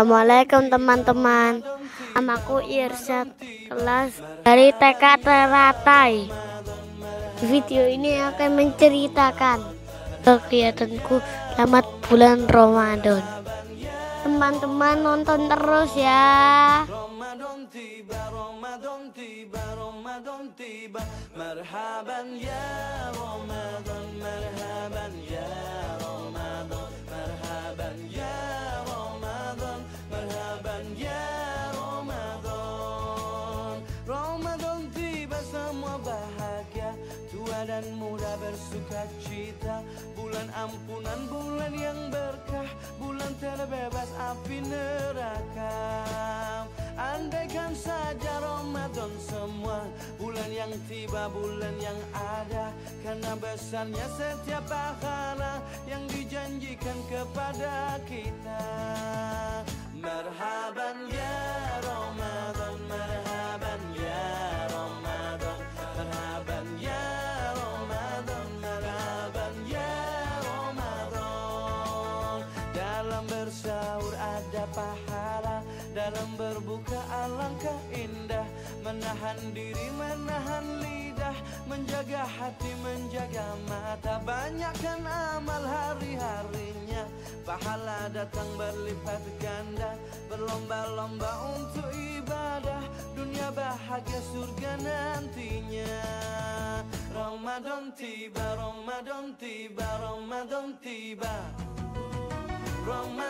Assalamualaikum teman-teman. Namaku Irsyad Kelas dari TK Teratai. Video ini akan menceritakan Kegiatanku selamat bulan Ramadan. Teman-teman nonton terus ya. Ramadan tiba, Ramadan tiba, Ramadan tiba. Marhaban ya Dan muda bersuka cita. Bulan ampunan, bulan yang berkah Bulan terbebas api neraka. Andaikan saja Ramadan semua Bulan yang tiba, bulan yang ada. Karena besarnya setiap pahala Yang dijanjikan kepada kita Dalam bersahur ada pahala dalam berbuka alangkah indah. Menahan diri, menahan lidah Menjaga hati, menjaga mata. Banyakkan amal hari-harinya. Pahala datang berlipat ganda Berlomba-lomba untuk ibadah. Dunia bahagia surga nantinya. Ramadan tiba, Ramadan tiba, Ramadan tiba Ramadan tiba,